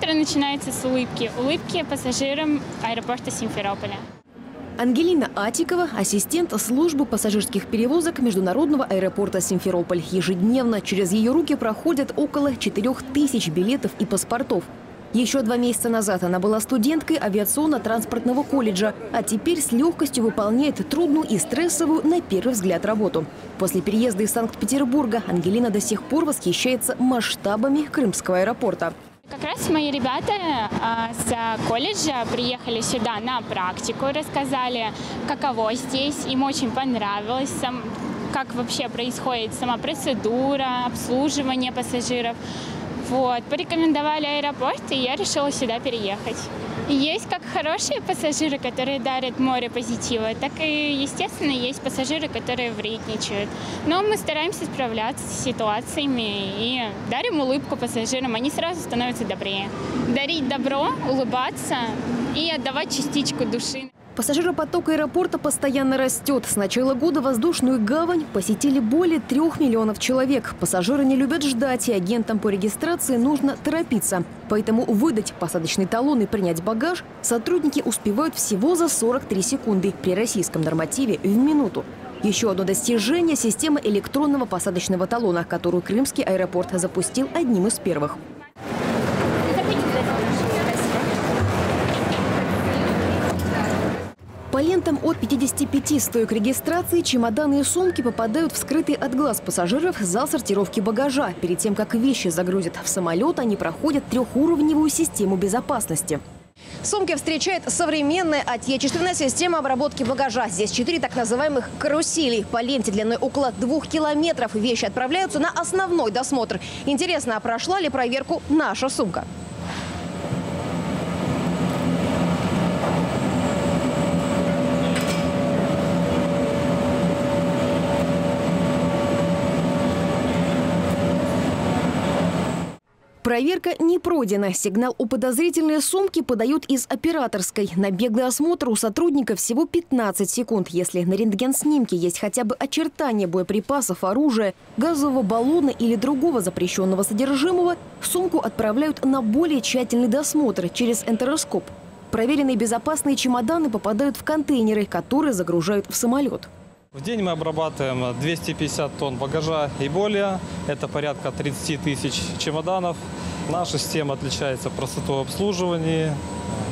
Утро начинается с улыбки. Улыбки пассажирам аэропорта Симферополя. Ангелина Атикова – ассистент службы пассажирских перевозок Международного аэропорта Симферополь. Ежедневно через ее руки проходят около 4000 билетов и паспортов. Еще два месяца назад она была студенткой авиационно-транспортного колледжа, а теперь с легкостью выполняет трудную и стрессовую на первый взгляд работу. После переезда из Санкт-Петербурга Ангелина до сих пор восхищается масштабами Крымского аэропорта. Как раз мои ребята а, с колледжа приехали сюда на практику, рассказали, каково здесь. Им очень понравилось, сам, как вообще происходит сама процедура, обслуживание пассажиров. Вот, порекомендовали аэропорт, и я решила сюда переехать. Есть как хорошие пассажиры, которые дарят море позитива, так и, естественно, есть пассажиры, которые вредничают. Но мы стараемся справляться с ситуациями и дарим улыбку пассажирам, они сразу становятся добрее. Дарить добро, улыбаться и отдавать частичку души. Пассажиропоток аэропорта постоянно растет. С начала года воздушную гавань посетили более трех миллионов человек. Пассажиры не любят ждать, и агентам по регистрации нужно торопиться. Поэтому выдать посадочный талон и принять багаж сотрудники успевают всего за 43 секунды при российском нормативе в минуту. Еще одно достижение – система электронного посадочного талона, которую Крымский аэропорт запустил одним из первых. По лентам от 55 стоек регистрации чемоданы и сумки попадают в скрытый от глаз пассажиров зал сортировки багажа. Перед тем, как вещи загрузят в самолет, они проходят трехуровневую систему безопасности. Сумки встречает современная отечественная система обработки багажа. Здесь четыре так называемых карусели. По ленте длиной около двух километров вещи отправляются на основной досмотр. Интересно, а прошла ли проверку наша сумка? Проверка не пройдена. Сигнал о подозрительной сумке подают из операторской. На беглый осмотр у сотрудника всего 15 секунд. Если на рентген-снимке есть хотя бы очертания боеприпасов, оружия, газового баллона или другого запрещенного содержимого, сумку отправляют на более тщательный досмотр через энтероскоп. Проверенные безопасные чемоданы попадают в контейнеры, которые загружают в самолет. В день мы обрабатываем 250 тонн багажа и более. Это порядка 30 тысяч чемоданов. Наша система отличается простотой обслуживания,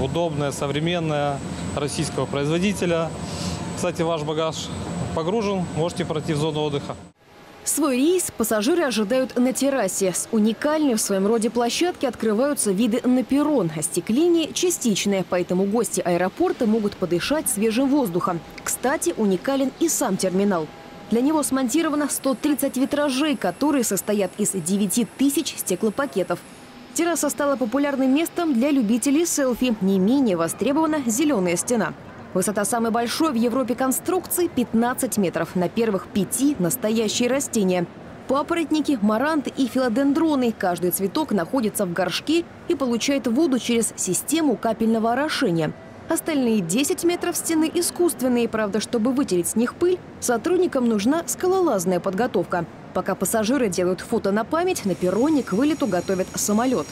удобная, современная, российского производителя. Кстати, ваш багаж погружен, можете пройти в зону отдыха. Свой рейс пассажиры ожидают на террасе. С уникальной в своем роде площадки открываются виды на перрон. Остекление частичное, поэтому гости аэропорта могут подышать свежим воздухом. Кстати, уникален и сам терминал. Для него смонтировано 130 витражей, которые состоят из 9 тысяч стеклопакетов. Терраса стала популярным местом для любителей селфи. Не менее востребована зеленая стена. Высота самой большой в Европе конструкции 15 метров. На первых пяти – настоящие растения. Папоротники, маранты и филодендроны. Каждый цветок находится в горшке и получает воду через систему капельного орошения. Остальные 10 метров стены искусственные. Правда, чтобы вытереть с них пыль, сотрудникам нужна скалолазная подготовка. Пока пассажиры делают фото на память, на перроне к вылету готовят самолет.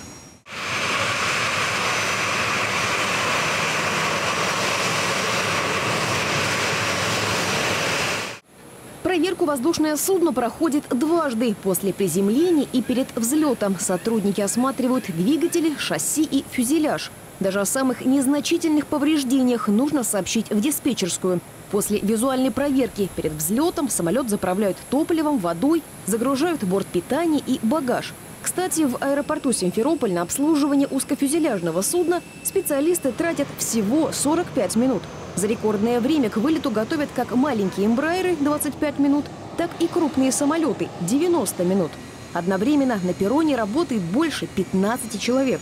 Проверку воздушное судно проходит дважды – после приземления и перед взлетом. Сотрудники осматривают двигатели, шасси и фюзеляж. Даже о самых незначительных повреждениях нужно сообщить в диспетчерскую. После визуальной проверки перед взлетом самолет заправляют топливом, водой, загружают борт питания и багаж. Кстати, в аэропорту Симферополь на обслуживание узкофюзеляжного судна специалисты тратят всего 45 минут. За рекордное время к вылету готовят как маленькие эмбрайеры 25 минут, так и крупные самолеты 90 минут. Одновременно на перроне работает больше 15 человек.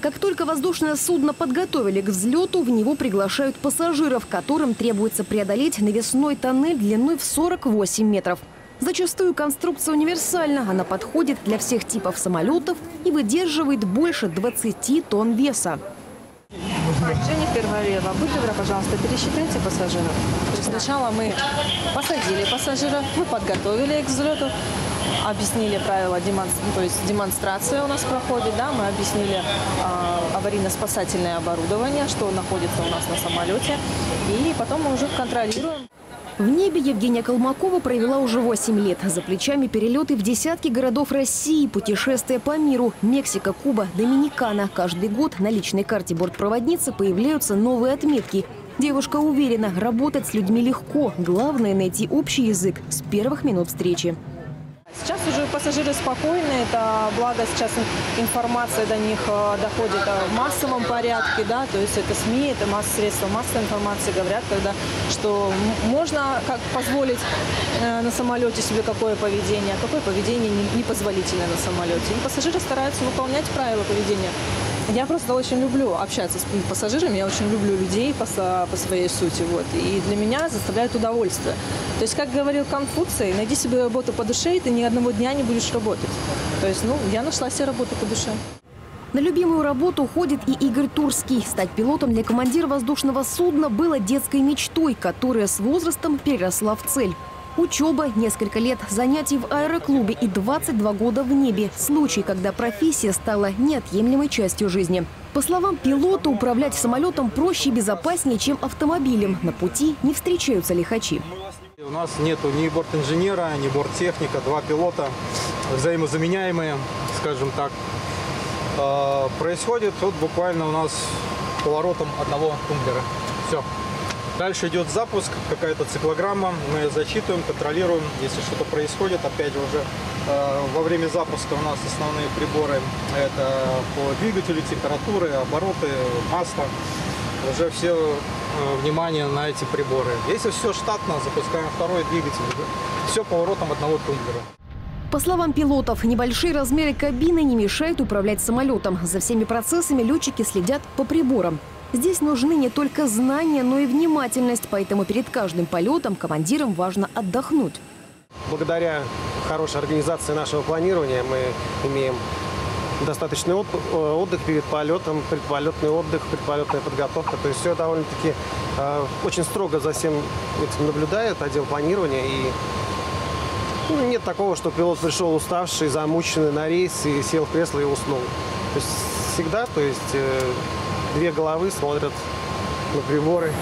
Как только воздушное судно подготовили к взлету, в него приглашают пассажиров, которым требуется преодолеть навесной тоннель длиной в 48 метров. Зачастую конструкция универсальна. Она подходит для всех типов самолетов и выдерживает больше 20 тонн веса. Перголева. Будьте добры, пожалуйста, пересчитайте пассажиров. Сначала мы посадили пассажиров, мы подготовили их к взлету, объяснили правила, ну, то есть демонстрация у нас проходит, да, мы объяснили а, аварийно-спасательное оборудование, что находится у нас на самолете, и потом мы уже контролируем. В небе Евгения Колмакова провела уже 8 лет. За плечами перелеты в десятки городов России, путешествия по миру, Мексика, Куба, Доминикана. Каждый год на личной карте бортпроводницы появляются новые отметки. Девушка уверена, работать с людьми легко. Главное – найти общий язык с первых минут встречи. Сейчас уже пассажиры спокойны, это благо сейчас ин- информация до них э, доходит э, в массовом порядке, да, то есть это СМИ, это масс средства массовой информации говорят, когда что можно как позволить э, на самолете себе какое поведение, а какое поведение не- непозволительное на самолете. И пассажиры стараются выполнять правила поведения. Я просто очень люблю общаться с пассажирами, я очень люблю людей по, по своей сути. Вот. И для меня заставляет удовольствие. То есть, как говорил Конфуций, найди себе работу по душе, и ты ни одного дня не будешь работать. То есть, ну, я нашла себе работу по душе. На любимую работу уходит и Игорь Турский. Стать пилотом для командира воздушного судна было детской мечтой, которая с возрастом переросла в цель. Учеба, несколько лет занятий в аэроклубе и 22 года в небе. Случай, когда профессия стала неотъемлемой частью жизни. По словам пилота, управлять самолетом проще и безопаснее, чем автомобилем. На пути не встречаются лихачи. У нас нету ни борт-инженера, ни борт-техника, два пилота, взаимозаменяемые, скажем так. А, Происходит вот буквально у нас поворотом одного тумблера. Все. Дальше идет запуск, какая-то циклограмма, мы ее зачитываем, контролируем. Если что-то происходит, опять же уже э, во время запуска у нас основные приборы это по двигателю, температуры, обороты, масло. Уже все э, внимание на эти приборы. Если все штатно, запускаем второй двигатель. Все поворотом одного тумблера. По словам пилотов, небольшие размеры кабины не мешают управлять самолетом. За всеми процессами летчики следят по приборам. Здесь нужны не только знания, но и внимательность, поэтому перед каждым полетом командирам важно отдохнуть. Благодаря хорошей организации нашего планирования мы имеем достаточный э, отдых перед полетом, предполетный отдых, предполетная подготовка. То есть все довольно-таки э, очень строго за всем этим наблюдает отдел планирования. И ну, нет такого, что пилот пришел уставший, замученный на рейс и сел в кресло и уснул. То есть всегда, то есть э, две головы смотрят на приборы.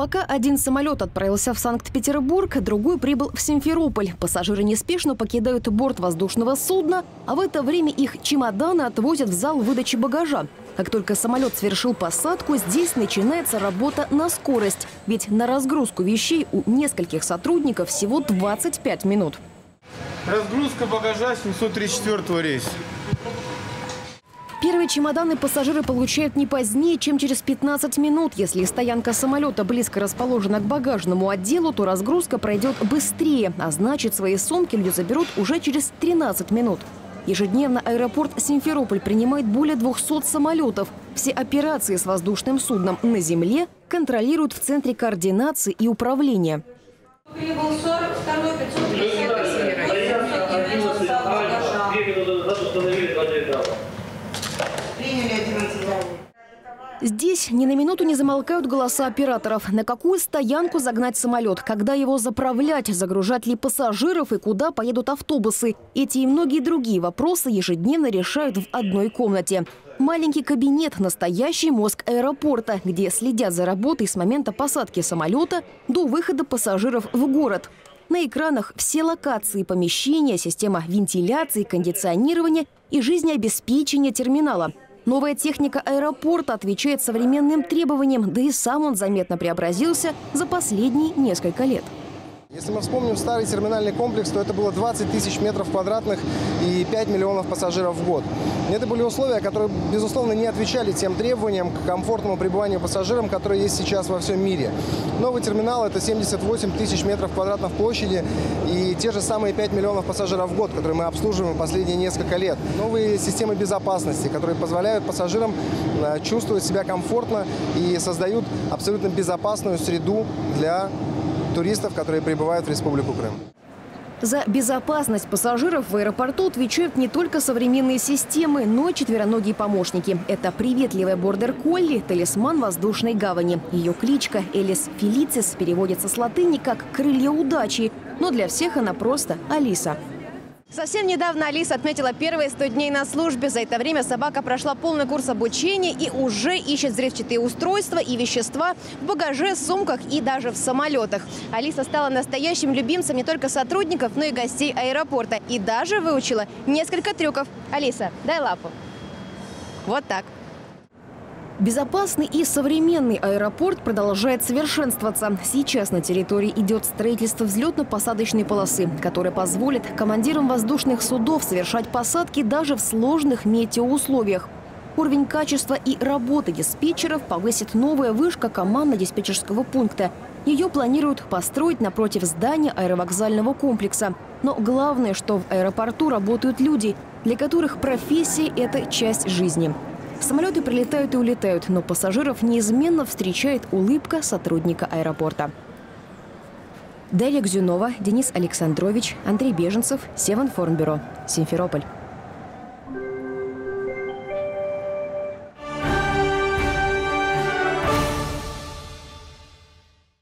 Пока один самолет отправился в Санкт-Петербург, другой прибыл в Симферополь. Пассажиры неспешно покидают борт воздушного судна, а в это время их чемоданы отвозят в зал выдачи багажа. Как только самолет совершил посадку, здесь начинается работа на скорость. Ведь на разгрузку вещей у нескольких сотрудников всего 25 минут. Разгрузка багажа 734 рейса. Первые чемоданы пассажиры получают не позднее, чем через 15 минут. Если стоянка самолета близко расположена к багажному отделу, то разгрузка пройдет быстрее, а значит, свои сумки люди заберут уже через 13 минут. Ежедневно аэропорт Симферополь принимает более 200 самолетов. Все операции с воздушным судном на земле контролируют в Центре координации и управления. Прибыл 42 590 багажа. Приняли 11 баллов. Здесь ни на минуту не замолкают голоса операторов. На какую стоянку загнать самолет? Когда его заправлять? Загружать ли пассажиров? И куда поедут автобусы? Эти и многие другие вопросы ежедневно решают в одной комнате. Маленький кабинет – настоящий мозг аэропорта, где следят за работой с момента посадки самолета до выхода пассажиров в город. На экранах все локации, помещения, система вентиляции, кондиционирования и жизнеобеспечения терминала – Новая техника аэропорта отвечает современным требованиям, да и сам он заметно преобразился за последние несколько лет. Если мы вспомним старый терминальный комплекс, то это было 20 тысяч метров квадратных и 5 миллионов пассажиров в год. Это были условия, которые, безусловно, не отвечали тем требованиям к комфортному пребыванию пассажирам, которые есть сейчас во всем мире. Новый терминал – это 78 тысяч метров квадратных площади и те же самые 5 миллионов пассажиров в год, которые мы обслуживаем последние несколько лет. Новые системы безопасности, которые позволяют пассажирам э, чувствовать себя комфортно и создают абсолютно безопасную среду для туристов, которые прибывают в Республику Крым. За безопасность пассажиров в аэропорту отвечают не только современные системы, но и четвероногие помощники. Это приветливая бордер-колли, талисман воздушной гавани. Ее кличка Элис Фелицис переводится с латыни как «крылья удачи», но для всех она просто Алиса. Совсем недавно Алиса отметила первые 100 дней на службе. За это время собака прошла полный курс обучения и уже ищет взрывчатые устройства и вещества в багаже, сумках и даже в самолетах. Алиса стала настоящим любимцем не только сотрудников, но и гостей аэропорта. И даже выучила несколько трюков. Алиса, дай лапу. Вот так. Безопасный и современный аэропорт продолжает совершенствоваться. Сейчас на территории идет строительство взлетно-посадочной полосы, которая позволит командирам воздушных судов совершать посадки даже в сложных метеоусловиях. Уровень качества и работы диспетчеров повысит новая вышка командно-диспетчерского пункта. Ее планируют построить напротив здания аэровокзального комплекса. Но главное, что в аэропорту работают люди, для которых профессия – это часть жизни. Самолеты прилетают и улетают, но пассажиров неизменно встречает улыбка сотрудника аэропорта. Дарья Гзюнова, Денис Александрович, Андрей Беженцев, Севан Формбюро, Симферополь.